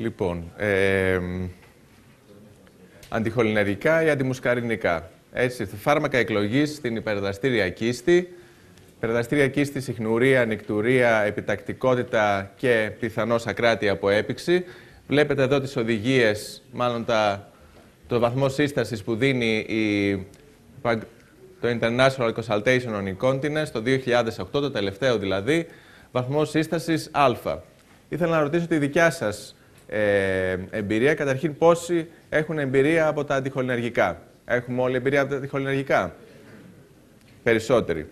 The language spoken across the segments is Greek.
Λοιπόν, ε, αντιχολινερικά ή αντιμουσκαρινικά. Έτσι, φάρμακα εκλογής στην υπερδαστήρια κίστη, υπερδαστήρια κίστη, συχνουρία, νικτουρία, επιτακτικότητα και πιθανώς ακράτη από έπηξη. Βλέπετε εδώ τις οδηγίες, μάλλον τα, το βαθμό σύστασης που δίνει η, το International Consultation on Incontinence το 2008, το τελευταίο δηλαδή, βαθμό σύστασης α. Ήθελα να ρωτήσω τη δικιά σας ε, εμπειρία. Καταρχήν, πόσοι έχουν εμπειρία από τα αντιχολυνεργικά; Έχουμε όλοι εμπειρία από τα αντιχολυνεργικά; Περισσότεροι.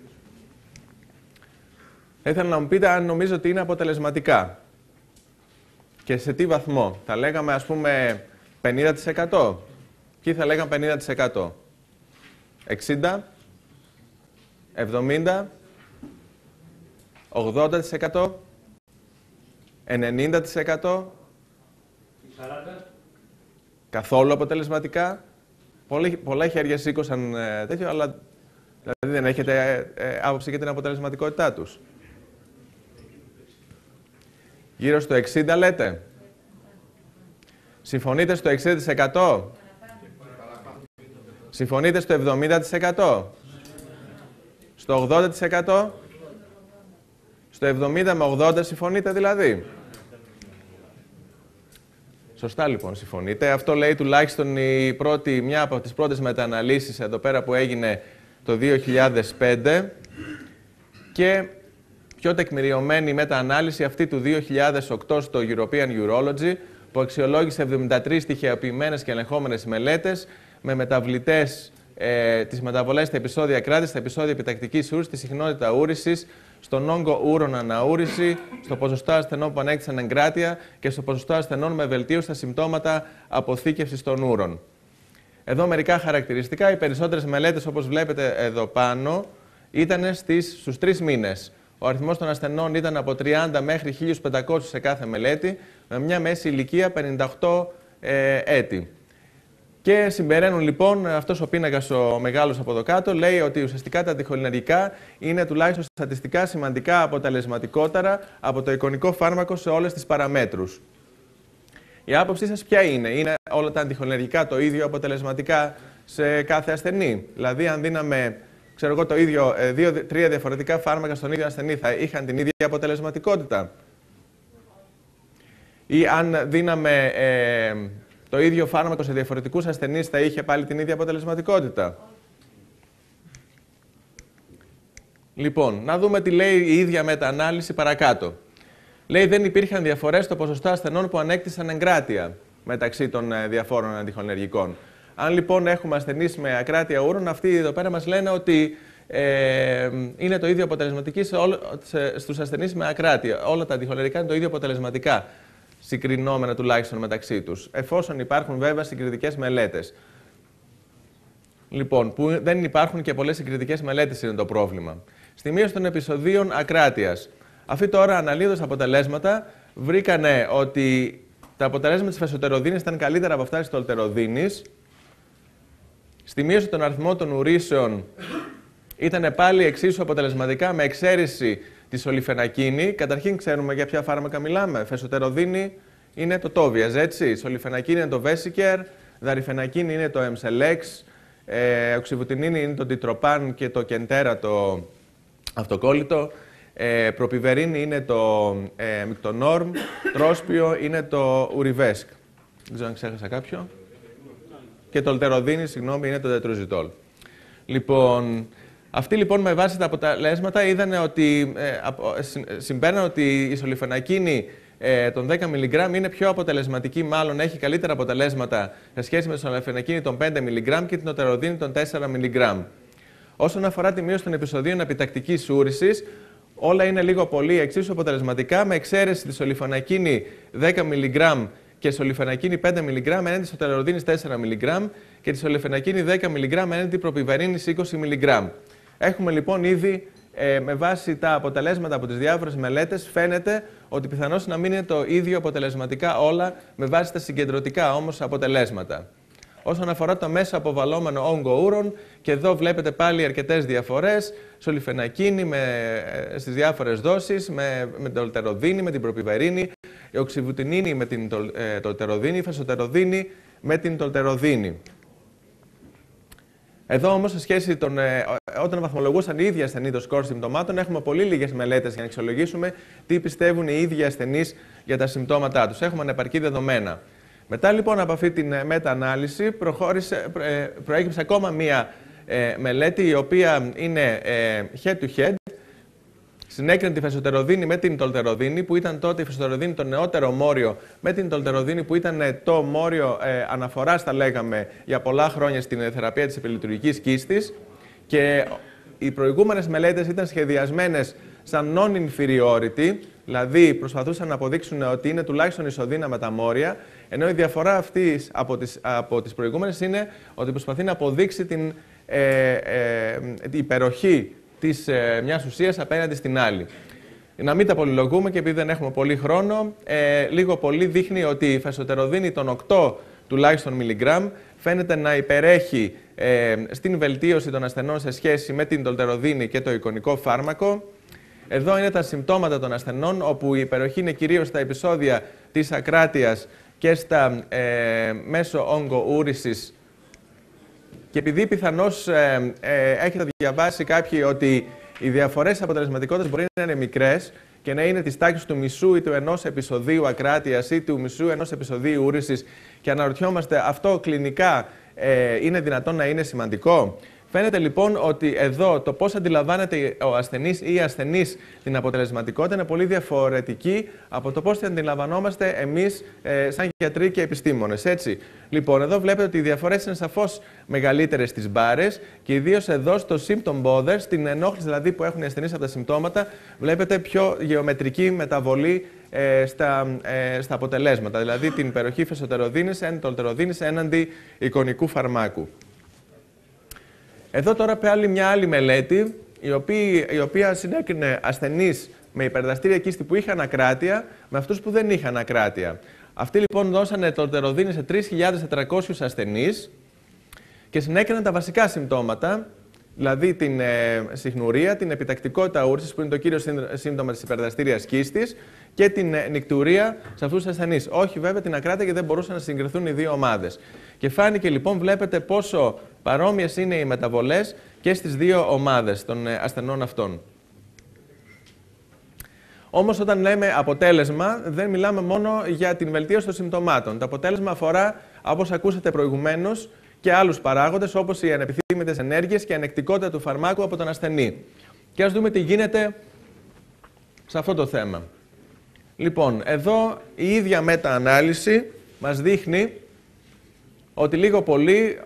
Ήθελα να μου πείτε αν νομίζω ότι είναι αποτελεσματικά. Και σε τι βαθμό; Θα λέγαμε, ας πούμε, 50%. Ποιοι θα λέγαμε 50%. 60%. 70%. 80%. 90%. Καθόλου αποτελεσματικά. Πολλά, πολλά χέρια σήκωσαν ε, τέτοιο, αλλά δηλαδή δεν έχετε ε, ε, άποψη για την αποτελεσματικότητά τους. Γύρω στο 60 λέτε. Συμφωνείτε στο 60%. Συμφωνείτε στο 70%. Στο 80%. Στο 70 με 80 συμφωνείτε δηλαδή; Σωστά λοιπόν, συμφωνείτε. Αυτό λέει τουλάχιστον η πρώτη, μια από τις πρώτες μεταναλύσεις εδώ πέρα που έγινε το 2005 και πιο τεκμηριωμένη μεταανάλυση αυτή του 2008 στο European Urology που αξιολόγησε 73 στοιχειοποιημένες και ελεγχόμενες μελέτες με μεταβλητές ε, τις μεταβολές στα επεισόδια κράτης, στα επεισόδια επιτακτικής ούρησης, τη συχνότητα ούρησης, στον όγκο ούρων αναούρηση, στο ποσοστό ασθενών που ανέκτησαν εγκράτεια και στο ποσοστό ασθενών με βελτίωση στα συμπτώματα αποθήκευσης των ούρων. Εδώ μερικά χαρακτηριστικά. Οι περισσότερες μελέτες, όπως βλέπετε εδώ πάνω, ήταν στους τρεις μήνες. Ο αριθμός των ασθενών ήταν από 30 μέχρι 1500 σε κάθε μελέτη, με μια μέση ηλικία 58 ε, έτη. Και συμπεραίνουν λοιπόν αυτός ο πίνακας ο μεγάλος από εδώ κάτω, λέει ότι ουσιαστικά τα αντιχολινεργικά είναι τουλάχιστον στατιστικά σημαντικά αποτελεσματικότερα από το εικονικό φάρμακο σε όλες τις παραμέτρους. Η άποψή σας ποια είναι, Είναι όλα τα αντιχολινεργικά το ίδιο αποτελεσματικά σε κάθε ασθενή; Δηλαδή, αν δίναμε ξέρω εγώ, το ίδιο, ε, δύο-τρία διαφορετικά φάρμακα στον ίδιο ασθενή, θα είχαν την ίδια αποτελεσματικότητα; Ή αν δίναμε ε, το ίδιο φάρμακο σε διαφορετικούς ασθενείς θα είχε πάλι την ίδια αποτελεσματικότητα. Λοιπόν, να δούμε τι λέει η ίδια μεταανάλυση παρακάτω. Λέει δεν υπήρχαν διαφορές στο ποσοστό ασθενών που ανέκτησαν εγκράτεια μεταξύ των ε, διαφόρων αντιχολενεργικών. Αν λοιπόν έχουμε ασθενείς με ακράτεια ούρων, αυτοί εδώ πέρα μας λένε ότι ε, είναι το ίδιο αποτελεσματική σε σε, στους ασθενείς με ακράτεια. Όλα τα αντιχολενεργικά είναι το ίδιο αποτελεσματικά συγκρινόμενα τουλάχιστον μεταξύ τους, εφόσον υπάρχουν βέβαια συγκριτικές μελέτες. Λοιπόν, που δεν υπάρχουν και πολλές συγκριτικές μελέτες είναι το πρόβλημα. Στη μείωση των επεισοδίων ακράτειας. Αυτοί τώρα αναλύοντας αποτελέσματα βρήκανε ότι τα αποτελέσματα της φεσοτεροδίνης ήταν καλύτερα από αυτά της τολτεροδίνης. Στη μείωση των αριθμών των ουρήσεων ήταν πάλι εξίσου αποτελεσματικά με εξαίρεση της σολιφενακίνη. Καταρχήν ξέρουμε για ποια φάρμακα μιλάμε. Φεσοτεροδίνη είναι το Tovias, έτσι. Σολιφενακίνη είναι το Vesiker, δαριφενακίνη είναι το Emselex, ε, οξυβουτινίνη είναι το Ditropan και το Kentera το αυτοκόλλητο. Ε, προπιβερίνη είναι το ε, Mictonorm, τρόσπιο είναι το Urivesk. Δεν ξέρω αν ξέχασα κάποιο. Και το Λτεροδίνη, συγγνώμη, είναι το Tetruzitol. Λοιπόν, αυτοί λοιπόν με βάση τα αποτελέσματα είδαν ότι, ε, ε ότι η σολιφενακίνη ε, των 10 mg είναι πιο αποτελεσματική, μάλλον έχει καλύτερα αποτελέσματα σε σχέση με τη σολιφενακίνη των 5 mg και την οτεροδίνη των 4 mg. Όσον αφορά τη μείωση των επεισοδίων επιτακτικής ούρησης, όλα είναι λίγο πολύ εξίσου αποτελεσματικά, με εξαίρεση τη σολιφενακίνη 10 mg και σολιφενακίνη 5 mg έναντι της οτεροδίνης 4 mg και τη σολιφενακίνη 10 mg έναντι προπιβαρίνη 20 mg. Έχουμε λοιπόν ήδη ε, με βάση τα αποτελέσματα από τις διάφορες μελέτες φαίνεται ότι πιθανώς να μην είναι το ίδιο αποτελεσματικά όλα με βάση τα συγκεντρωτικά όμως αποτελέσματα. Όσον αφορά το μέσα αποβαλλόμενο όγκο ούρων, και εδώ βλέπετε πάλι αρκετές διαφορές, σολιφενακίνη με, ε, στις διάφορες δόσεις, με, με την ολτεροδίνη, με την προπιβερίνη, η οξυβουτινίνη με την ε, τολτεροδίνη, η φεσοτεροδίνη με την τολτεροδίνη. Εδώ όμως, σε σχέση των, ε, όταν βαθμολογούσαν οι ίδιοι ασθενείς το σκορ συμπτωμάτων, έχουμε πολύ λίγες μελέτες για να αξιολογήσουμε τι πιστεύουν οι ίδιοι ασθενείς για τα συμπτώματά τους. Έχουμε ανεπαρκή δεδομένα. Μετά λοιπόν από αυτή την ε, μετα-ανάλυση ε, προέκυψε ακόμα μία μελέτη η οποία είναι head-to-head συνέκρινε τη φεσοτεροδίνη με την τολτεροδίνη, που ήταν τότε η φεσοτεροδίνη το νεότερο μόριο, με την τολτεροδίνη που ήταν ε, το μόριο ε, αναφοράς, τα λέγαμε, για πολλά χρόνια στην ε, θεραπεία της επιλειτουργικής κίστης. Και οι προηγούμενες μελέτες ήταν σχεδιασμένες σαν non-inferiority, δηλαδή προσπαθούσαν να αποδείξουν ότι είναι τουλάχιστον ισοδύναμα τα μόρια, ενώ η διαφορά αυτής από τις, από τις προηγούμενες είναι ότι προσπαθεί να αποδείξει την ε, ε, υπεροχή της ε, μιας ουσίας απέναντι στην άλλη. Να μην τα πολυλογούμε και επειδή δεν έχουμε πολύ χρόνο, ε, λίγο πολύ δείχνει ότι η φεσοτεροδίνη των 8 τουλάχιστον μιλιγκράμμ φαίνεται να υπερέχει ε, στην βελτίωση των ασθενών σε σχέση με την τολτεροδίνη και το εικονικό φάρμακο. Εδώ είναι τα συμπτώματα των ασθενών, όπου η υπεροχή είναι κυρίως στα επεισόδια της ακράτειας και στα ε, μέσω όγκο ούρησης και επειδή πιθανώς ε, ε, έχετε διαβάσει κάποιοι ότι οι διαφορές αποτελεσματικότητας μπορεί να είναι μικρές και να είναι της τάξης του μισού ή του ενός επεισοδίου ακράτειας ή του μισού ενός επεισοδίου ούρησης και αναρωτιόμαστε αυτό κλινικά ε, είναι δυνατόν να είναι σημαντικό; Φαίνεται λοιπόν ότι εδώ το πώς αντιλαμβάνεται ο ασθενής ή η ασθενής την αποτελεσματικότητα είναι πολύ διαφορετική από το πώς την αντιλαμβανόμαστε εμείς ε, σαν γιατροί και επιστήμονες. Έτσι. Λοιπόν, εδώ βλέπετε ότι οι διαφορές είναι σαφώς μεγαλύτερες στις μπάρες και ιδίως εδώ στο symptom bother, στην ενόχληση δηλαδή που έχουν οι ασθενείς από τα συμπτώματα, βλέπετε πιο γεωμετρική μεταβολή ε, στα, ε, στα αποτελέσματα. Δηλαδή την υπεροχή φεσοτεροδίνης, εντολτεροδίνη έναντι εικονικού φαρμάκου. Εδώ τώρα πάλι μια άλλη μελέτη, η οποία, η οποία συνέκρινε ασθενείς με υπερδαστήρια κίστη που είχαν ακράτεια με αυτούς που δεν είχαν ακράτεια. Αυτοί λοιπόν δώσανε το τεροδίνη σε 3.400 ασθενείς και συνέκριναν τα βασικά συμπτώματα, δηλαδή την ε, συχνουρία, την επιτακτικότητα ούρσης, που είναι το κύριο σύμπτωμα της υπερδαστήριας κίστης, και την ε, νικτουρία σε αυτούς τους ασθενείς. Όχι βέβαια την ακράτεια και δεν μπορούσαν να συγκριθούν οι δύο ομάδες. Και φάνηκε λοιπόν, βλέπετε πόσο παρόμοιες είναι οι μεταβολές και στις δύο ομάδες των ε, ασθενών αυτών. Όμως, όταν λέμε αποτέλεσμα, δεν μιλάμε μόνο για την βελτίωση των συμπτωμάτων. Το αποτέλεσμα αφορά, όπως ακούσατε προηγουμένως, και άλλους παράγοντες, όπως οι ανεπιθύμητες ενέργειες και η ανεκτικότητα του φαρμάκου από τον ασθενή. Και ας δούμε τι γίνεται σε αυτό το θέμα. Λοιπόν, εδώ η ίδια μετα-ανάλυση μας δείχνει ότι λίγο πολύ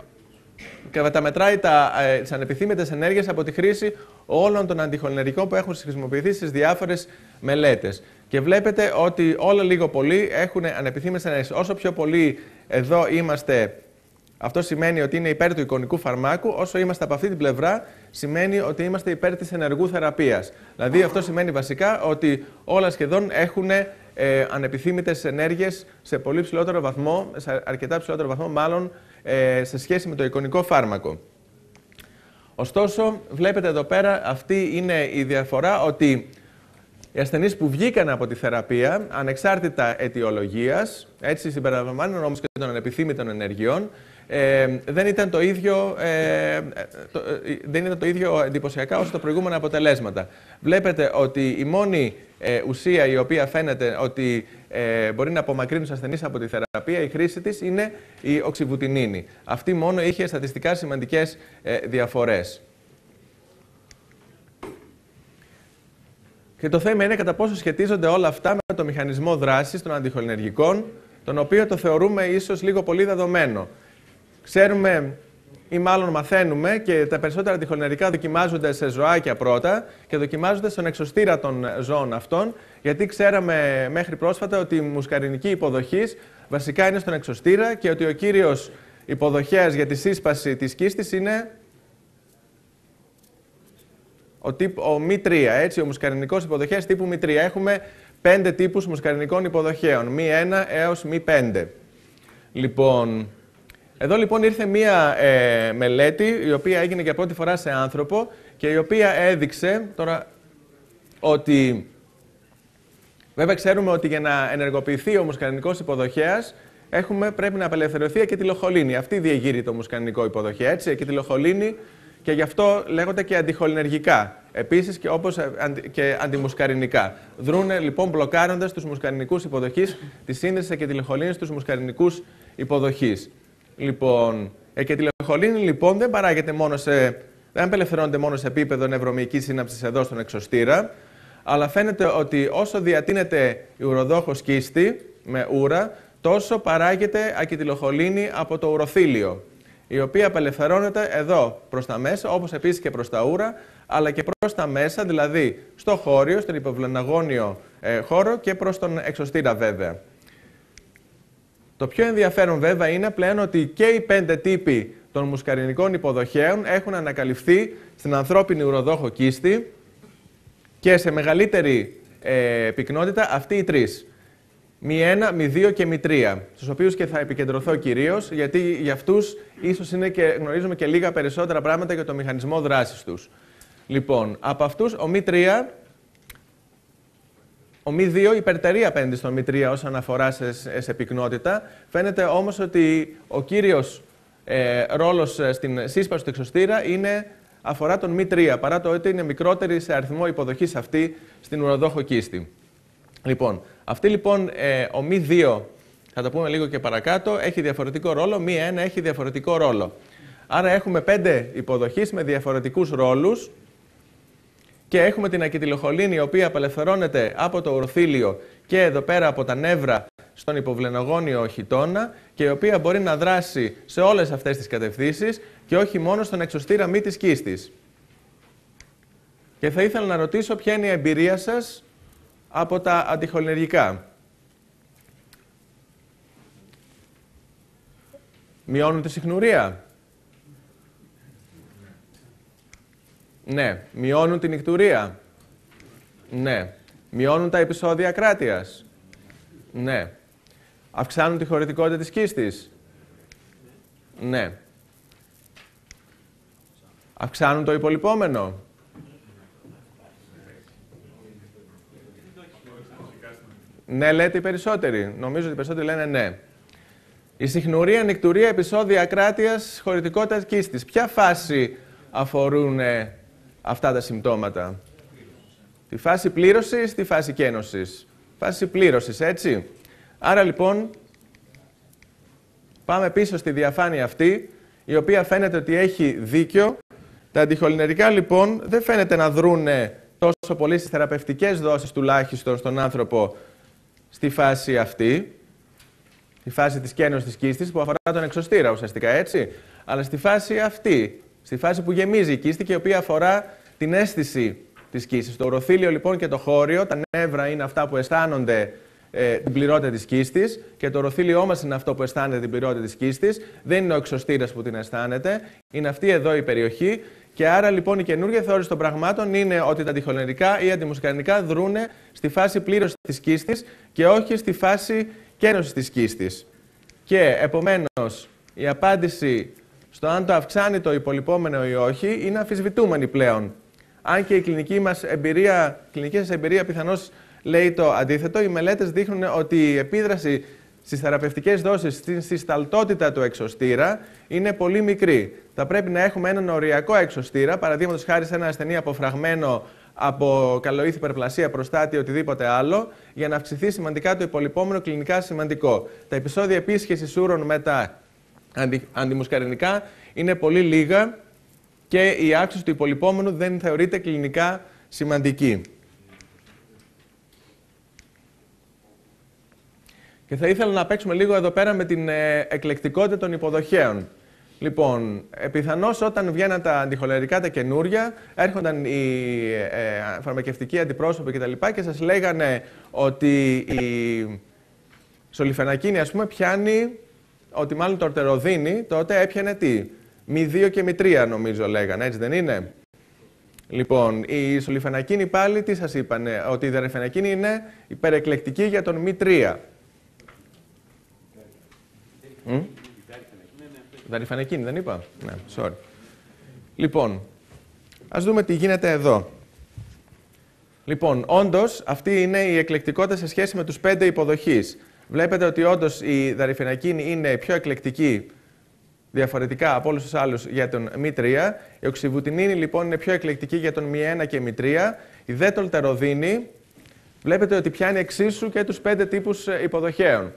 καταμετράει τα, ε, τις ανεπιθύμητες ενέργειες από τη χρήση όλων των αντιχολινερικών που έχουν χρησιμοποιηθεί στις διάφορες μελέτες. Και βλέπετε ότι όλα λίγο πολύ έχουν ανεπιθύμητες ενέργειες. Όσο πιο πολύ εδώ είμαστε, αυτό σημαίνει ότι είναι υπέρ του εικονικού φαρμάκου, όσο είμαστε από αυτή την πλευρά, σημαίνει ότι είμαστε υπέρ της ενεργού θεραπείας. Δηλαδή αυτό σημαίνει βασικά ότι όλα σχεδόν έχουν ε, ανεπιθύμητες ενέργειες σε πολύ ψηλότερο βαθμό, σε αρκετά ψηλότερο βαθμό μάλλον, ε, σε σχέση με το εικονικό φάρμακο. Ωστόσο, βλέπετε εδώ πέρα, αυτή είναι η διαφορά ότι οι ασθενείς που βγήκαν από τη θεραπεία, ανεξάρτητα αιτιολογίας, έτσι συμπεριλαμβάνουν όμως και των ανεπιθύμητων ενεργειών, ε, δεν, ήταν το ίδιο, ε, το, ε, δεν ήταν το ίδιο εντυπωσιακά όσο τα προηγούμενα αποτελέσματα. Βλέπετε ότι η μόνη ε, ουσία η οποία φαίνεται ότι ε, μπορεί να απομακρύνει τους ασθενείς από τη θεραπεία, η χρήση της είναι η οξυβουτινίνη. Αυτή μόνο είχε στατιστικά σημαντικές ε, διαφορές. Και το θέμα είναι κατά πόσο σχετίζονται όλα αυτά με το μηχανισμό δράσης των αντιχολυνεργικών, τον οποίο το θεωρούμε ίσως λίγο πολύ δεδομένο. Ξέρουμε ή μάλλον μαθαίνουμε και τα περισσότερα αντιχολυνερικά δοκιμάζονται σε ζωάκια πρώτα και δοκιμάζονται στον εξωστήρα των ζώων αυτών, γιατί ξέραμε μέχρι πρόσφατα ότι η μουσκαρινική υποδοχή βασικά είναι στον εξωστήρα και ότι ο κύριος υποδοχέας για τη σύσπαση της κίστης είναι ο, τύπ, ο μη 3, έτσι, ο μουσκαρινικός υποδοχέας τύπου μη 3. Έχουμε πέντε τύπους μουσκαρινικών υποδοχέων, μη 1 έως μη 5. Λοιπόν, εδώ λοιπόν ήρθε μία ε, μελέτη, η οποία έγινε για πρώτη φορά σε άνθρωπο και η οποία έδειξε τώρα ότι Βέβαια, ξέρουμε ότι για να ενεργοποιηθεί ο μουσκαρινικό υποδοχέας, πρέπει να απελευθερωθεί η ακετυλοχολίνη. Αυτή διεγείρει το μουσκαρινικό υποδοχέα, έτσι, η ακετυλοχολίνη και γι' αυτό λέγονται και αντιχολινεργικά. Επίσης και όπως και αντιμουσκαρινικά. Δρούνε λοιπόν μπλοκάροντας τους μουσκαρινικού υποδοχή, τη σύνδεση ακετυλοχολίνη στους μουσκαρινικού υποδοχή. Λοιπόν, η ακετυλοχολίνη λοιπόν δεν παράγεται μόνο σε. Δεν απελευθερώνεται μόνο σε επίπεδο νευρομυϊκής σύναψης εδώ στον εξωστήρα, αλλά φαίνεται ότι όσο διατείνεται η ουροδόχος κίστη με ούρα, τόσο παράγεται ακετυλοχολίνη από το ουροθήλιο, η οποία απελευθερώνεται εδώ προς τα μέσα, όπως επίσης και προς τα ούρα, αλλά και προς τα μέσα, δηλαδή στο χώριο, στον υποβλεναγόνιο ε, χώρο και προς τον εξωστήρα βέβαια. Το πιο ενδιαφέρον βέβαια είναι πλέον ότι και οι πέντε τύποι των μουσκαρινικών υποδοχέων έχουν ανακαλυφθεί στην ανθρώπινη ουροδόχο κίστη και σε μεγαλύτερη ε, πυκνότητα αυτοί οι τρεις. Μη ένα, μη δύο και μη τρία, στους οποίους και θα επικεντρωθώ κυρίως, γιατί για αυτούς ίσως είναι και, γνωρίζουμε και λίγα περισσότερα πράγματα για το μηχανισμό δράσης τους. Λοιπόν, από αυτούς ο μη τρία, ο μη δύο υπερτερεί απέναντι στον μη τρία όσον αφορά σε, σε πυκνότητα. Φαίνεται όμως ότι ο κύριος ε, ρόλος ε, στην σύσπαση του εξωστήρα είναι αφορά τον μη 3, παρά το ότι είναι μικρότερη σε αριθμό υποδοχής αυτή στην ουροδόχο κίστη. Λοιπόν, αυτή λοιπόν ε, ο μη 2, θα το πούμε λίγο και παρακάτω, έχει διαφορετικό ρόλο, μη 1 έχει διαφορετικό ρόλο. Άρα έχουμε πέντε υποδοχείς με διαφορετικούς ρόλους και έχουμε την ακετυλοχολίνη η οποία απελευθερώνεται από το ορθίλιο και εδώ πέρα από τα νεύρα στον υποβλενογόνιο χιτώνα και η οποία μπορεί να δράσει σε όλες αυτές τις κατευθύνσεις και όχι μόνο στον εξωστήρα μη της κίστης. Και θα ήθελα να ρωτήσω ποια είναι η εμπειρία σας από τα αντιχολυνεργικά. Μειώνουν τη συχνουρία; Ναι. Μειώνουν την νυχτουρία. Ναι. Μειώνουν τα επεισόδια κράτειας. Ναι. Αυξάνουν τη χωρητικότητα της κίστης. Ναι. Αυξάνουν το υπολοιπόμενο. Ναι, λέτε οι περισσότεροι. Νομίζω ότι οι περισσότεροι λένε ναι. Η συχνουρία, νικτουρία, επεισόδια κράτειας, χωρητικότητας κίστης. Ποια φάση αφορούν ε, αυτά τα συμπτώματα. Τη φάση πλήρωσης, τη φάση κένωσης. Φάση πλήρωσης, έτσι. Άρα λοιπόν, πάμε πίσω στη διαφάνεια αυτή, η οποία φαίνεται ότι έχει δίκιο. Τα αντιχολινερικά λοιπόν δεν φαίνεται να δρούνε τόσο πολύ στις θεραπευτικές δόσεις τουλάχιστον στον άνθρωπο στη φάση αυτή, τη φάση της κένωσης της κίστης που αφορά τον εξωστήρα ουσιαστικά, έτσι. Αλλά στη φάση αυτή, στη φάση που γεμίζει η κίστη και η οποία αφορά την αίσθηση της κίστης. Το ουροθήλιο λοιπόν και το χώριο, τα νεύρα είναι αυτά που αισθάνονται ε, την πληρότητα της κίστης και το ροθήλιό μας είναι αυτό που αισθάνεται την πληρότητα της κίστης. Δεν είναι ο εξωστήρας που την αισθάνεται. Είναι αυτή εδώ η περιοχή. Και άρα λοιπόν η καινούργια θεώρηση των πραγμάτων είναι ότι τα αντιχολενικά ή αντιμουσκανικά δρούν στη φάση πλήρωσης της κίστης και όχι στη φάση κένωσης της κίστης. Και επομένως η απάντηση στο αν το αυξάνει το υπολοιπόμενο ή όχι είναι αμφισβητούμενη πλέον. Αν και η κλινική μας εμπειρία, κλινική σας εμπειρία πιθανώς λέει το αντίθετο. Οι μελέτες δείχνουν ότι η επίδραση στις θεραπευτικές δόσεις, στην συσταλτότητα του εξωστήρα, είναι πολύ μικρή. Θα πρέπει να έχουμε έναν οριακό εξωστήρα, παραδείγματος χάρη σε ένα ασθενή αποφραγμένο από καλοήθη υπερπλασία, προστάτη ή οτιδήποτε άλλο, για να αυξηθεί σημαντικά το υπολοιπόμενο κλινικά σημαντικό. Τα επεισόδια επίσχεση ούρων με τα αντι, αντιμουσκαρινικά είναι πολύ λίγα και η αύξηση του υπολοιπόμενου δεν θεωρείται κλινικά σημαντική. Και θα ήθελα να παίξουμε λίγο εδώ πέρα με την ε, εκλεκτικότητα των υποδοχέων. Λοιπόν, πιθανώς όταν βγαίναν τα αντιχολερικά τα καινούρια, έρχονταν οι ε, φαρμακευτικοί αντιπρόσωποι κτλ. Και, και σας λέγανε ότι η σολιφενακίνη, ας πούμε, πιάνει, ότι μάλλον το ορτεροδίνη τότε έπιανε τι, μη 2 και μη 3 νομίζω λέγανε, έτσι δεν είναι; Λοιπόν, η σολιφενακίνη πάλι τι σας είπανε, ότι η δερεφενακίνη είναι υπερεκλεκτική για τον μη 3. Mm? Δαρυφανεκίνη, δεν είπα; Ναι, sorry. Λοιπόν, ας δούμε τι γίνεται εδώ. Λοιπόν, όντως αυτή είναι η εκλεκτικότητα σε σχέση με τους πέντε υποδοχείς. Βλέπετε ότι όντως η δαρυφενακίνη είναι πιο εκλεκτική διαφορετικά από όλους τους άλλους για τον μη3. Η οξυβουτινίνη λοιπόν είναι πιο εκλεκτική για τον μη1 και μη3. Η δε τολτεροδίνη βλέπετε ότι πιάνει εξίσου και τους πέντε τύπους ε, υποδοχέων.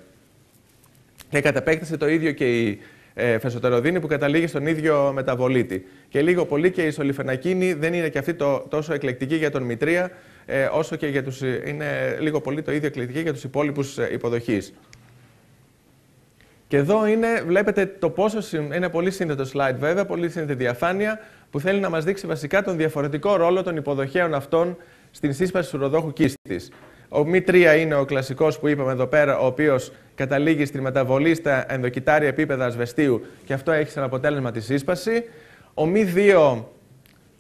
Και κατ' επέκταση το ίδιο και η ε, φεσοτεροδίνη που καταλήγει στον ίδιο μεταβολίτη. Και λίγο πολύ και η σολυφενακίνη δεν είναι και αυτή το, τόσο εκλεκτική για τον μητρία, ε, όσο και για τους, είναι λίγο πολύ το ίδιο εκλεκτική για τους υπόλοιπους ε, υποδοχείς. Και εδώ είναι, βλέπετε το πόσο είναι πολύ σύνθετο slide βέβαια, πολύ σύνθετη διαφάνεια, που θέλει να μας δείξει βασικά τον διαφορετικό ρόλο των υποδοχέων αυτών στην σύσπαση του ροδόχου κίστης. Ο μη 3 είναι ο κλασικός που είπαμε εδώ πέρα, ο οποίος καταλήγει στη μεταβολή στα ενδοκυτάρια επίπεδα ασβεστίου και αυτό έχει σαν αποτέλεσμα τη σύσπαση. Ο μη 2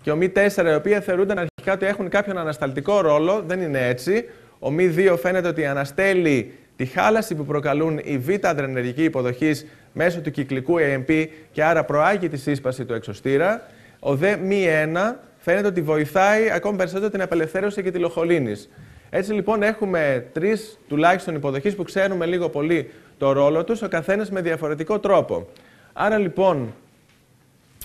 και ο μη 4, οι οποίοι θεωρούνταν αρχικά ότι έχουν κάποιον ανασταλτικό ρόλο, δεν είναι έτσι. Ο μη 2 φαίνεται ότι αναστέλει τη χάλαση που προκαλούν οι β' αδρενεργικοί υποδοχή μέσω του κυκλικού AMP και άρα προάγει τη σύσπαση του εξωστήρα. Ο δε μη 1 φαίνεται ότι βοηθάει ακόμη περισσότερο την απελευθέρωση και τη λοχολίνης. Έτσι λοιπόν έχουμε τρεις τουλάχιστον υποδοχείς που ξέρουμε λίγο πολύ το ρόλο τους, ο καθένας με διαφορετικό τρόπο. Άρα λοιπόν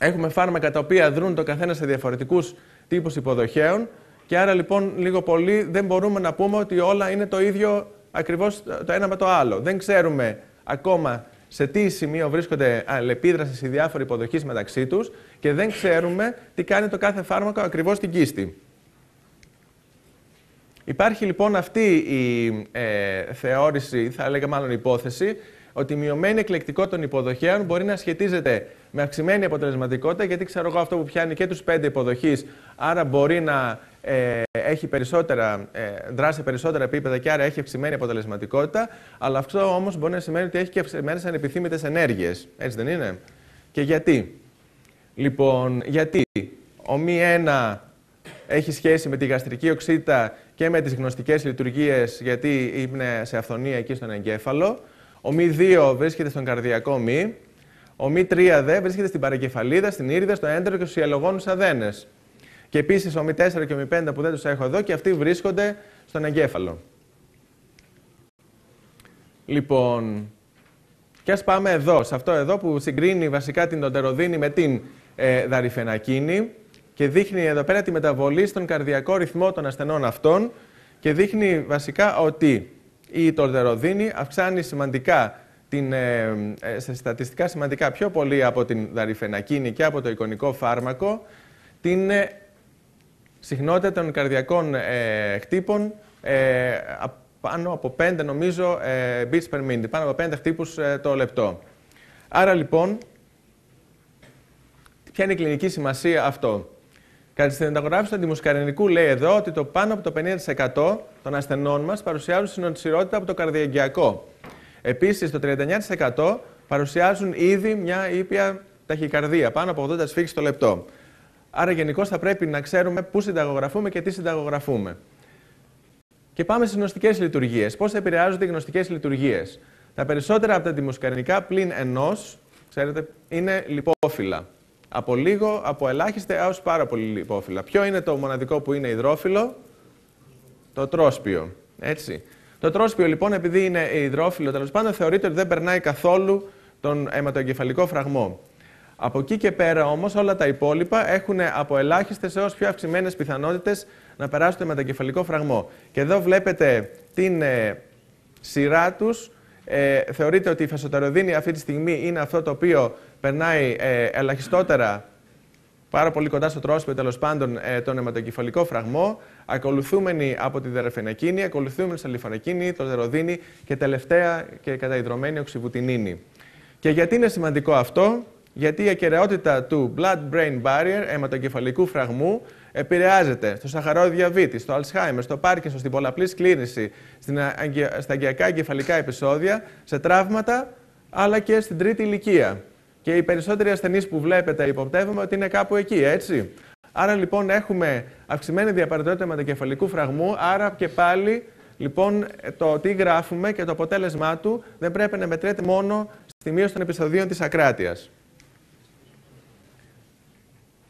έχουμε φάρμακα τα οποία δρούν το καθένα σε διαφορετικούς τύπου υποδοχέων και άρα λοιπόν λίγο πολύ δεν μπορούμε να πούμε ότι όλα είναι το ίδιο ακριβώς το ένα με το άλλο. Δεν ξέρουμε ακόμα σε τι σημείο βρίσκονται αλληλεπίδρασης οι διάφοροι υποδοχείς μεταξύ τους και δεν ξέρουμε τι κάνει το κάθε φάρμακο ακριβώς στην κίστη. Υπάρχει λοιπόν αυτή η ε, θεώρηση, θα έλεγα μάλλον υπόθεση, ότι η μειωμένη εκλεκτικότητα των υποδοχέων μπορεί να σχετίζεται με αυξημένη αποτελεσματικότητα, γιατί ξέρω εγώ αυτό που πιάνει και τους πέντε υποδοχείς, άρα μπορεί να ε, έχει περισσότερα, ε, δράσει περισσότερα επίπεδα και άρα έχει αυξημένη αποτελεσματικότητα, αλλά αυτό όμως μπορεί να σημαίνει ότι έχει και αυξημένες ανεπιθύμητες ενέργειες. Έτσι δεν είναι; Και γιατί; Λοιπόν, γιατί ο μη ένα έχει σχέση με τη γαστρική οξύτητα και με τις γνωστικές λειτουργίες, γιατί είναι σε αυθονία εκεί στον εγκέφαλο. Ο μη 2 βρίσκεται στον καρδιακό μη. Ο μη 3 δε βρίσκεται στην παρακεφαλίδα, στην ήρυδα, στο έντερο και στους ιαλογόνους αδένες. Και επίσης ο μη 4 και ο μη 5 που δεν τους έχω εδώ και αυτοί βρίσκονται στον εγκέφαλο. Λοιπόν, και ας πάμε εδώ, σε αυτό εδώ που συγκρίνει βασικά την οντεροδίνη με την ε, δαρυφενακίνη και δείχνει εδώ πέρα τη μεταβολή στον καρδιακό ρυθμό των ασθενών αυτών και δείχνει βασικά ότι η τολτεροδίνη αυξάνει σημαντικά την, ε, ε, σε στατιστικά σημαντικά πιο πολύ από την δαρυφενακίνη και από το εικονικό φάρμακο την ε, συχνότητα των καρδιακών ε, χτύπων ε, πάνω από 5 νομίζω ε, beats per minute, πάνω από 5 χτύπους το λεπτό. Άρα λοιπόν, ποια είναι η κλινική σημασία αυτό; Κατά τη συνταγογράφηση του αντιμουσκαρινικού λέει εδώ ότι το πάνω από το 50% των ασθενών μας παρουσιάζουν συνοσυρότητα από το καρδιαγκιακό. Επίσης, το 39% παρουσιάζουν ήδη μια ήπια ταχυκαρδία, πάνω από 80 σφίξεις το λεπτό. Άρα, γενικώς θα πρέπει να ξέρουμε πού συνταγογραφούμε και τι συνταγογραφούμε. Και πάμε στις γνωστικές λειτουργίες. Πώς επηρεάζονται οι γνωστικές λειτουργίες. Τα περισσότερα από τα αντιμουσκαρινικά πλην ενός, ξέρετε, είναι λιπόφυλλα από λίγο, από ελάχιστα έως πάρα πολύ λιπόφυλλα. Ποιο είναι το μοναδικό που είναι υδρόφυλλο; Το τρόσπιο. Έτσι. Το τρόσπιο λοιπόν, επειδή είναι υδρόφυλλο, τέλος πάντων θεωρείται ότι δεν περνάει καθόλου τον αιματοεγκεφαλικό φραγμό. Από εκεί και πέρα όμως όλα τα υπόλοιπα έχουν από ελάχιστες έως πιο αυξημένες πιθανότητες να περάσουν το αιματοεγκεφαλικό φραγμό. Και εδώ βλέπετε την ε, σειρά τους. Ε, θεωρείται ότι η φασοτεροδίνη αυτή τη στιγμή είναι αυτό το οποίο περνάει ε, ελαχιστότερα πάρα πολύ κοντά στο τρόσπιο τέλος πάντων ε, τον αιματοκεφαλικό φραγμό, ακολουθούμενη από τη δερεφενακίνη, ακολουθούμενη στη λιφανακίνη, το δεροδίνη και τελευταία και καταϊδρωμένη οξυβουτινίνη. Και γιατί είναι σημαντικό αυτό, γιατί η ακαιρεότητα του blood-brain barrier, αιματοκεφαλικού φραγμού, επηρεάζεται στο σαχαρόδι διαβήτη, στο Alzheimer, στο Πάρκινσο, στην πολλαπλή σκλήρυνση, στα αγκιακά εγκεφαλικά επεισόδια, σε τραύματα, αλλά και στην τρίτη ηλικία. Και οι περισσότεροι ασθενείς που βλέπετε υποπτεύουμε ότι είναι κάπου εκεί, έτσι. Άρα λοιπόν έχουμε αυξημένη διαπαρατότητα μετακεφαλικού φραγμού, άρα και πάλι λοιπόν το τι γράφουμε και το αποτέλεσμά του δεν πρέπει να μετρέται μόνο στη μείωση των επεισοδίων της ακράτειας.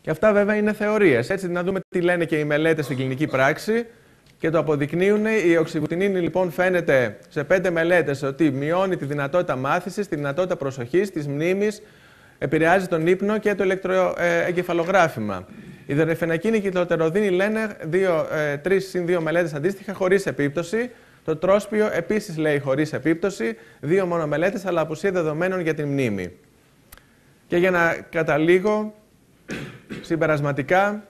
Και αυτά βέβαια είναι θεωρίες, έτσι να δούμε τι λένε και οι μελέτες στην κλινική πράξη. και το αποδεικνύουν. Η οξυβουτινίνη λοιπόν φαίνεται σε πέντε μελέτες ότι μειώνει τη δυνατότητα μάθησης, τη δυνατότητα προσοχής, της μνήμης, επηρεάζει τον ύπνο και το ηλεκτροεγκεφαλογράφημα. Η δωρεφενακίνη και το τεροδίνη λένε δύο, ε, τρεις συν δύο μελέτες αντίστοιχα χωρίς επίπτωση. Το τρόσπιο επίσης λέει χωρίς επίπτωση, δύο μόνο μελέτες αλλά απουσία δεδομένων για την μνήμη. Και για να καταλήγω, συμπερασματικά,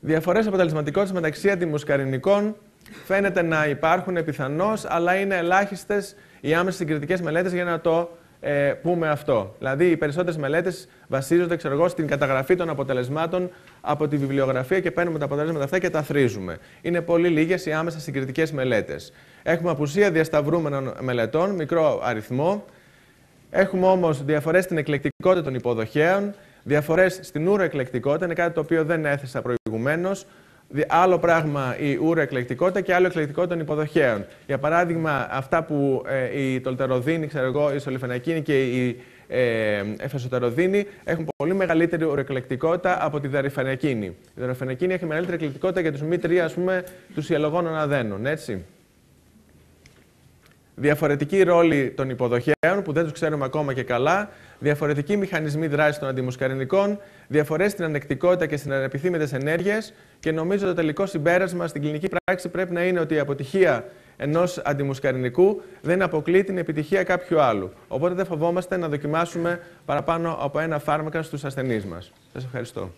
διαφορές αποτελεσματικότητας μεταξύ αντιμουσκαρινικών φαίνεται να υπάρχουν πιθανώ, αλλά είναι ελάχιστες οι άμεσες συγκριτικές μελέτες για να το ε, πούμε αυτό. Δηλαδή, οι περισσότερες μελέτες βασίζονται ξέρω εγώ, στην καταγραφή των αποτελεσμάτων από τη βιβλιογραφία και παίρνουμε τα αποτελέσματα αυτά και τα θρίζουμε. Είναι πολύ λίγες οι άμεσα συγκριτικές μελέτες. Έχουμε απουσία διασταυρούμενων μελετών, μικρό αριθμό. Έχουμε όμως διαφορές στην εκλεκτικότητα των υποδοχέων, διαφορές στην ουροεκλεκτικότητα, είναι κάτι το οποίο δεν έθεσα προηγουμένως άλλο πράγμα η ουροεκλεκτικότητα και άλλο εκλεκτικότητα των υποδοχέων. Για παράδειγμα, αυτά που ε, η τολτεροδίνη, ξέρω εγώ, η σολυφενακίνη και η ε, εφεσοτεροδίνη έχουν πολύ μεγαλύτερη ουροεκλεκτικότητα από τη δαρυφενακίνη. Η δαρυφενακίνη έχει μεγαλύτερη εκλεκτικότητα για τους μη τρία, ας πούμε, τους ιαλογόνων αδένων, έτσι. Διαφορετική ρόλη των υποδοχέων, που δεν τους ξέρουμε ακόμα και καλά, διαφορετικοί μηχανισμοί δράσης των αντιμουσκαρινικών, διαφορές στην ανεκτικότητα και στι ανεπιθύμητες ενέργειες. Και νομίζω το τελικό συμπέρασμα στην κλινική πράξη πρέπει να είναι ότι η αποτυχία ενός αντιμουσκαρινικού δεν αποκλεί την επιτυχία κάποιου άλλου. Οπότε δεν φοβόμαστε να δοκιμάσουμε παραπάνω από ένα φάρμακα στους ασθενείς μας. Σας ευχαριστώ.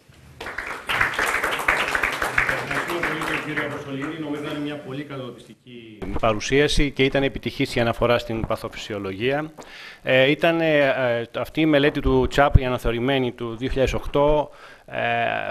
Κύριε Αποστολίνη. Νομίζω είναι μια πολύ καλοπιστική παρουσίαση και ήταν επιτυχής η αναφορά στην παθοφυσιολογία. Ε, ήταν ε, ε, αυτή η μελέτη του Τσάπ, η αναθεωρημένη του 2008, ε,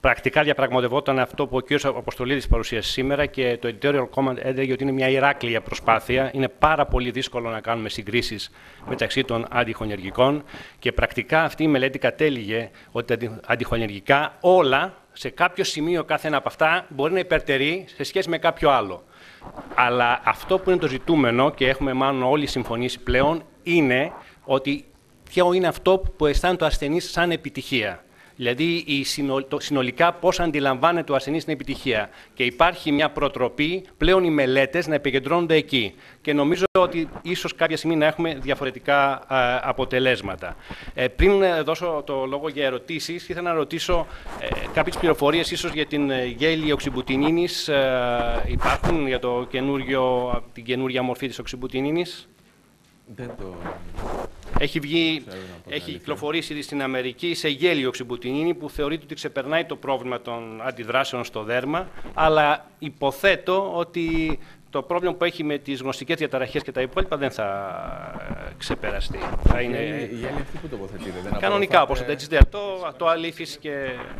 πρακτικά διαπραγματευόταν αυτό που ο κ. Αποστολίδης παρουσίασε σήμερα και το editorial comment έλεγε ότι είναι μια ιράκλεια προσπάθεια. Είναι πάρα πολύ δύσκολο να κάνουμε συγκρίσεις μεταξύ των αντιχονεργικών και πρακτικά αυτή η μελέτη κατέληγε ότι αντιχονεργικά όλα σε κάποιο σημείο κάθε ένα από αυτά μπορεί να υπερτερεί σε σχέση με κάποιο άλλο. Αλλά αυτό που είναι το ζητούμενο και έχουμε μάλλον όλοι συμφωνήσει πλέον είναι ότι ποιο είναι αυτό που αισθάνεται ο ασθενής σαν επιτυχία. Δηλαδή, η το συνολικά πώς αντιλαμβάνεται ο ασθενής την επιτυχία. Και υπάρχει μια προτροπή πλέον οι μελέτες να επικεντρώνονται εκεί. Και νομίζω ότι ίσως κάποια στιγμή να έχουμε διαφορετικά αποτελέσματα. Ε, πριν ε, δώσω το λόγο για ερωτήσεις, ήθελα να ρωτήσω ε, κάποιες πληροφορίες ίσως για την ε, γέλη οξυμπουτινίνη. Ε, υπάρχουν για το καινούριο, την καινούργια μορφή της οξυμπουτινίνη. Δεν το... Έχει, βγει, έχει κυκλοφορήσει στην Αμερική σε γέλιο οξυμπουτινίνη που θεωρείται ότι ξεπερνάει το πρόβλημα των αντιδράσεων στο δέρμα, αλλά υποθέτω ότι το πρόβλημα που έχει με τις γνωστικές διαταραχές και τα υπόλοιπα δεν θα ξεπεραστεί. Θα είναι... Η γέλη αυτή που τοποθετείται. Δεν Κανονικά, όπως το έτσι, το, το αλήθεις και...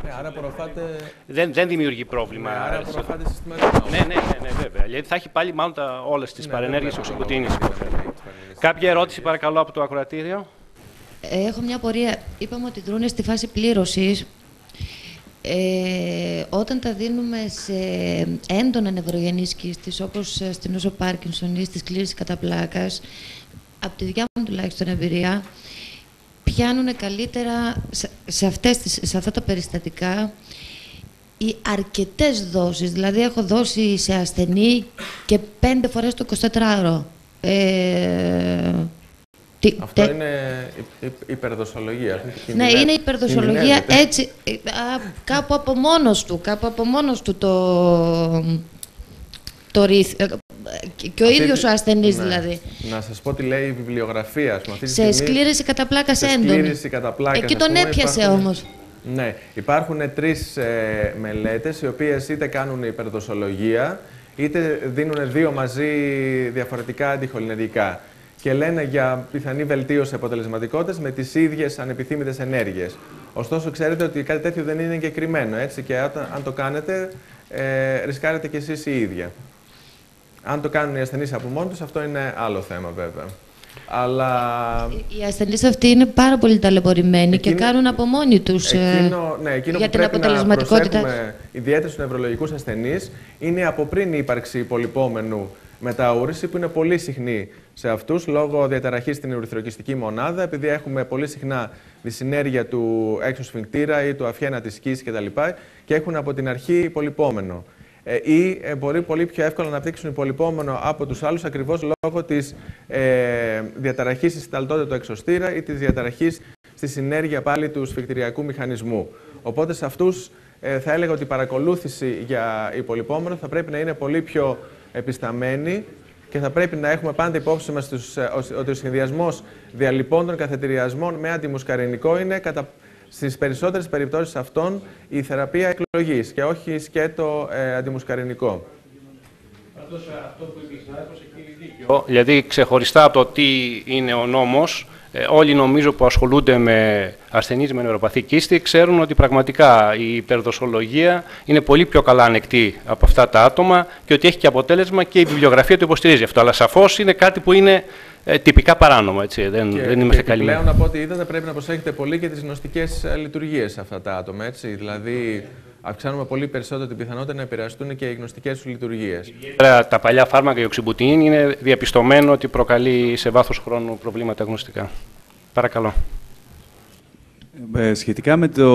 Ναι, άρα απορροφάτε... Δεν, δεν δημιουργεί πρόβλημα. Ναι, άρα απορροφάτε συστηματικά. Ναι, ναι, ναι, ναι, βέβαια. Γιατί θα έχει πάλι μάλλον τα, όλες τις ναι, παρενέργειες οξυμπουτίνης. Κάποια ερώτηση παρακαλώ από το ακροατήριο; Ε, έχω μια πορεία. Είπαμε ότι δρούν στη φάση πλήρωσης. Ε, όταν τα δίνουμε σε έντονα νευρογενείς κίστης, όπως στην όσο Πάρκινσον ή στη σκλήρηση κατά πλάκας, από τη δικιά μου τουλάχιστον εμπειρία, πιάνουν καλύτερα σε, αυτές τις, σε αυτά τα περιστατικά οι αρκετές δόσεις. Δηλαδή, έχω δώσει σε ασθενή και πέντε φορές το 24ωρο. Ε, Αυτό είναι υπερδοσολογία. Ναι, είναι υπερδοσολογία έτσι, ε, κάπου από μόνος του, κάπου από μόνος του το, το ρήθ, ε, και ο ίδιος ο ασθενής ναι. δηλαδή. Να σας πω τι λέει η βιβλιογραφία. Αυτή σε στιγμή, σκλήρεση κατά πλάκα έντονη. Σκλήρεση κατά πλάκα. Εκεί τον έπιασε όμως. Ναι, υπάρχουν τρεις ε, μελέτες οι οποίες είτε κάνουν υπερδοσολογία, είτε δίνουν δύο μαζί διαφορετικά αντιχολυνετικά και λένε για πιθανή βελτίωση αποτελεσματικότητας με τις ίδιες ανεπιθύμητες ενέργειες. Ωστόσο, ξέρετε ότι κάτι τέτοιο δεν είναι εγκεκριμένο, έτσι, και αν το κάνετε, ε, ρισκάρετε κι εσείς οι ίδιοι. Αν το κάνουν οι ασθενείς από μόνοι τους, αυτό είναι άλλο θέμα βέβαια. Αλλά... Οι ασθενείς αυτοί είναι πάρα πολύ ταλαιπωρημένοι και κάνουν από μόνοι τους ε, ναι, εκείνο για που την αποτελεσματικότητα. Να ιδιαίτερα στους νευρολογικούς ασθενείς είναι από πριν η ύπαρξη πολυπόμενου μεταούρηση που είναι πολύ συχνή σε αυτούς λόγω διαταραχής στην ουρηθροκιστική μονάδα, επειδή έχουμε πολύ συχνά τη συνέργεια του έξω σφιγκτήρα ή του αφιένα της σκήση κτλ. Και, και έχουν από την αρχή πολυπόμενο. ε, ή ε, μπορεί πολύ πιο εύκολα να αναπτύξουν υπολοιπόμενο από τους άλλους ακριβώς λόγω της ε, διαταραχής στη σταλτότητα του εξωστήρα ή της διαταραχής στη συνέργεια πάλι του σφιχτηριακού μηχανισμού. Οπότε σε αυτούς ε, θα έλεγα ότι η παρακολούθηση για υπολοιπόμενο θα πρέπει να είναι πολύ πιο επισταμένη και θα πρέπει να έχουμε πάντα υπόψη μας ότι ο συνδυασμός διαλυπώντων καθετηριασμών με αντιμουσκαρινικό είναι κατά στις περισσότερες περιπτώσεις αυτών η θεραπεία εκλογής και όχι σκέτο ε, αντιμουσκαρινικό. αυτός που είπε δίκιο. Δηλαδή ξεχωριστά από το τι είναι ο νόμος, ε, όλοι νομίζω που ασχολούνται με ασθενείς με νευροπαθή κίστη ξέρουν ότι πραγματικά η υπερδοσολογία είναι πολύ πιο καλά ανεκτή από αυτά τα άτομα και ότι έχει και αποτέλεσμα και η βιβλιογραφία του υποστηρίζει αυτό. Αλλά σαφώς είναι κάτι που είναι ε, τυπικά παράνομο. Έτσι. Δεν, και, δεν είμαστε καλοί. Πλέον από ό,τι είδατε πρέπει να προσέχετε πολύ και τις γνωστικές ε, λειτουργίες αυτά τα άτομα. Έτσι. Δηλαδή αυξάνουμε πολύ περισσότερο την πιθανότητα να επηρεαστούν και οι γνωστικές τους λειτουργίες. Τα παλιά φάρμακα, η οξυμπουτίνη, είναι διαπιστωμένο ότι προκαλεί σε βάθος χρόνου προβλήματα γνωστικά. Παρακαλώ. Ε, σχετικά με το...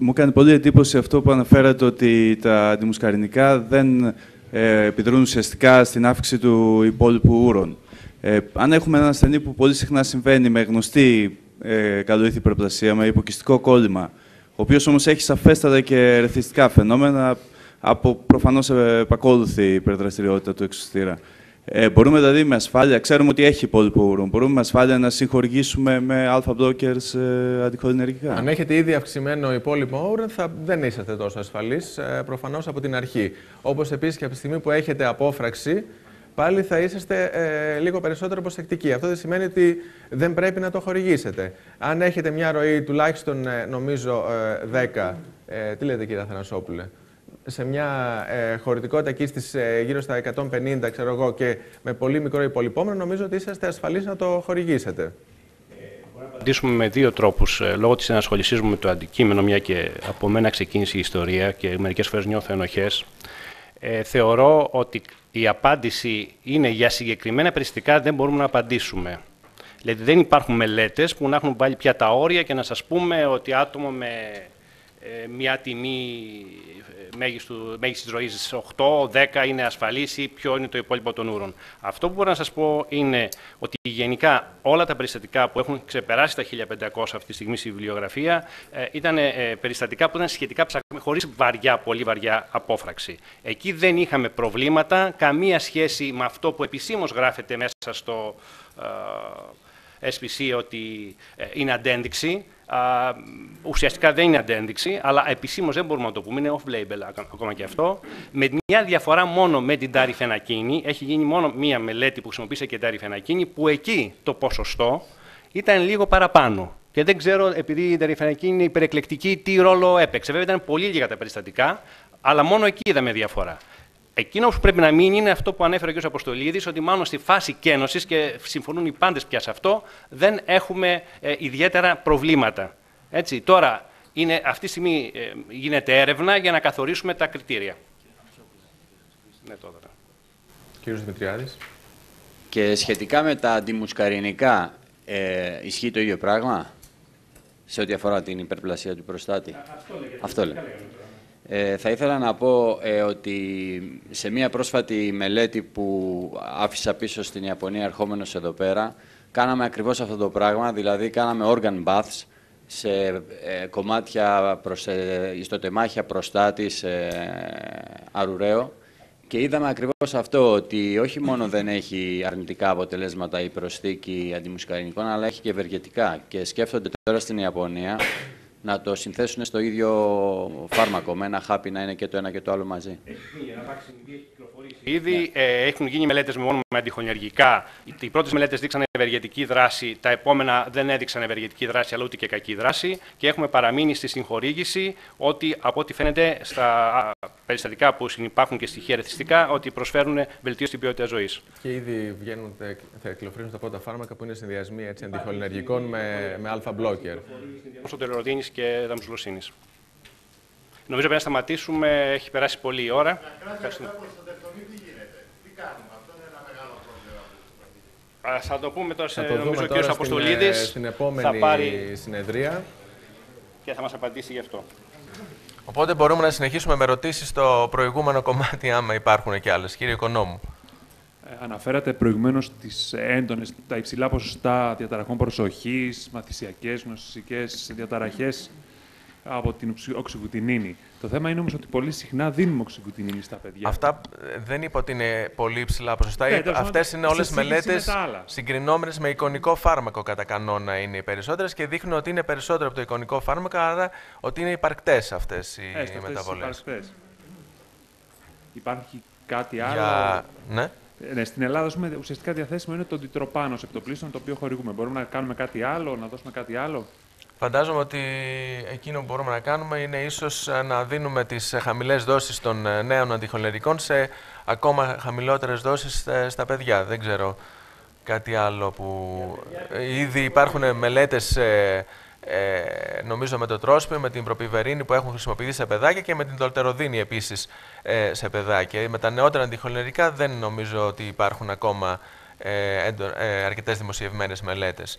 Μου έκανε πολύ εντύπωση αυτό που αναφέρατε ότι τα αντιμουσκαρινικά δεν ε, επιδρούν ουσιαστικά στην αύξηση του υπόλοιπου ούρων. Ε, αν έχουμε ένα ασθενή που πολύ συχνά συμβαίνει με γνωστή ε, καλοήθη υπερπλασία, με υποκιστικό κόλλημα, ο οποίος όμως έχει σαφέστατα και ρεθιστικά φαινόμενα από προφανώς επακόλουθη υπερδραστηριότητα του εξωστήρα. Ε, μπορούμε δηλαδή με ασφάλεια, ξέρουμε ότι έχει υπόλοιπο ουρούν, μπορούμε με ασφάλεια να συγχορηγήσουμε με αλφα blockers ε, αντιχολινεργικά. Αν έχετε ήδη αυξημένο υπόλοιπο ουρούν, θα δεν είσαστε τόσο ασφαλείς ε, προφανώς από την αρχή. Όπως επίσης και από τη στιγμή που έχετε απόφραξη, πάλι θα είσαστε ε, λίγο περισσότερο προσεκτικοί. Αυτό δεν σημαίνει ότι δεν πρέπει να το χορηγήσετε. Αν έχετε μια ροή τουλάχιστον, ε, νομίζω, 10, ε, ε, τι λέτε κύριε Αθανασόπουλε, σε μια ε, χωρητικότητα εκεί στις, ε, γύρω στα 150, ξέρω εγώ, και με πολύ μικρό υπολοιπόμενο, νομίζω ότι είσαστε ασφαλείς να το χορηγήσετε. Μπορούμε να απαντήσουμε με δύο τρόπους. Λόγω της ενασχολησής μου με το αντικείμενο, μια και από μένα ξεκίνησε η ιστορία και μερικές φορές νιώθω ενοχές, ε, θεωρώ ότι η απάντηση είναι για συγκεκριμένα περιστατικά δεν μπορούμε να απαντήσουμε. Δηλαδή δεν υπάρχουν μελέτες που να έχουν βάλει πια τα όρια και να σας πούμε ότι άτομο με ε, μια τιμή μέγιστου, μέγιστης ροής 8, 10 είναι ασφαλής ή ποιο είναι το υπόλοιπο των ούρων. Αυτό που μπορώ να σας πω είναι ότι γενικά όλα τα περιστατικά που έχουν ξεπεράσει τα 1500 αυτή τη στιγμή στη βιβλιογραφία ε, ήταν ε, περιστατικά που ήταν σχετικά ψαχμένα, χωρίς βαριά, πολύ βαριά απόφραξη. Εκεί δεν είχαμε προβλήματα, καμία σχέση με αυτό που επισήμως γράφεται μέσα στο ε, SPC ότι ε, είναι αντένδειξη ουσιαστικά δεν είναι αντένδειξη, αλλά επισήμως δεν μπορούμε να το πούμε, είναι off-label ακόμα και αυτό. Με μια διαφορά μόνο με την τάριφενακίνη, έχει γίνει μόνο μία μελέτη που χρησιμοποίησε και τάριφενακίνη, που εκεί το ποσοστό ήταν λίγο παραπάνω. Και δεν ξέρω, επειδή η ταριφενακίνη είναι υπερεκλεκτική, τι ρόλο έπαιξε. Βέβαια ήταν πολύ λίγα τα περιστατικά, αλλά μόνο εκεί είδαμε διαφορά. Εκείνο που πρέπει να μείνει είναι αυτό που ανέφερε ο κ. Αποστολίδης, ότι μάλλον στη φάση κένωσης, και συμφωνούν οι πάντες πια σε αυτό, δεν έχουμε ε, ιδιαίτερα προβλήματα. Έτσι, τώρα, είναι, αυτή τη στιγμή ε, γίνεται έρευνα για να καθορίσουμε τα κριτήρια. Ναι, τώρα. Κύριος Δημητριάδης. Και σχετικά με τα αντιμουσκαρινικά, ε, ισχύει το ίδιο πράγμα σε ό,τι αφορά την υπερπλασία του προστάτη; Αυτό λέει. Ε, θα ήθελα να πω ε, ότι σε μία πρόσφατη μελέτη που άφησα πίσω στην Ιαπωνία ερχόμενος εδώ πέρα, κάναμε ακριβώς αυτό το πράγμα, δηλαδή κάναμε organ baths σε ε, κομμάτια προς, ε, ιστοτεμάχια προστάτης αρουραίο και είδαμε ακριβώς αυτό, ότι όχι μόνο δεν έχει αρνητικά αποτελέσματα η προσθήκη αντιμουσκαρινικών, αλλά έχει και ευεργετικά. Και σκέφτονται τώρα στην Ιαπωνία να το συνθέσουν στο ίδιο φάρμακο, με ένα χάπι να είναι και το ένα και το άλλο μαζί. Ήδη ε, έχουν γίνει μελέτες μόνο με αντιχωνιαργικά. Οι πρώτες μελέτες δείξαν ευεργετική δράση, τα επόμενα δεν έδειξαν ευεργετική δράση, αλλά ούτε και κακή δράση. Και έχουμε παραμείνει στη συγχορήγηση ότι από ό,τι φαίνεται στα περιστατικά που υπάρχουν και στοιχεία ρεθιστικά, ότι προσφέρουν βελτίωση στην ποιότητα ζωής. Και ήδη βγαίνουν, θα κυκλοφορήσουν τα πρώτα φάρμακα που είναι συνδυασμοί αντιχολινεργικών με, με αλφα-μπλόκερ. Όσο και δαμψουλοσύνη. Νομίζω πρέπει να σταματήσουμε, έχει περάσει πολύ η ώρα. Θα το πούμε τώρα, θα το νομίζω ο κ. Αποστολίδης στην, στην επόμενη θα πάρει συνεδρία. Και θα μας απαντήσει γι' αυτό. Οπότε μπορούμε να συνεχίσουμε με ερωτήσεις στο προηγούμενο κομμάτι, άμα υπάρχουν και άλλες. Κύριε Οικονόμου. Ε, αναφέρατε προηγουμένως τις έντονες, τα υψηλά ποσοστά διαταραχών προσοχής, μαθησιακές, γνωσιστικές διαταραχές από την οξυγουτινίνη. Το θέμα είναι όμως ότι πολύ συχνά δίνουμε οξυγουτινίνη στα παιδιά. Αυτά ε, δεν είπα ότι είναι πολύ υψηλά ποσοστά. Ναι, Είπα- τέλος Αυτές πάντων, είναι όλες σε σύγκριση μελέτες με τα άλλα. συγκρινόμενες με εικονικό φάρμακο κατά κανόνα είναι οι περισσότερες και δείχνουν ότι είναι περισσότερο από το εικονικό φάρμακο, άρα ότι είναι υπαρκτές αυτές οι Έστω αυτές τις μεταβολές. υπαρκτές. Υπάρχει κάτι άλλο; Για... Ναι. Ε, Ναι, στην Ελλάδα, ας πούμε, ουσιαστικά διαθέσιμο είναι το ντιτροπάνο εκτοπλίστων, το οποίο χορηγούμε. Μπορούμε να κάνουμε κάτι άλλο, να δώσουμε κάτι άλλο; Φαντάζομαι ότι εκείνο που μπορούμε να κάνουμε είναι ίσως ε, να δίνουμε τις ε, χαμηλές δόσεις των ε, νέων αντιχολερικών σε ακόμα χαμηλότερες δόσεις ε, στα παιδιά. Δεν ξέρω κάτι άλλο που... ε, Ήδη υπάρχουν μελέτες, ε, ε, νομίζω με το τρόσπιο, με την προπιβερίνη που έχουν χρησιμοποιηθεί σε παιδάκια και με την τολτεροδίνη επίσης ε, σε παιδάκια. Με τα νεότερα αντιχολερικά δεν νομίζω ότι υπάρχουν ακόμα ε, έντο- ε, αρκετές δημοσιευμένες μελέτες.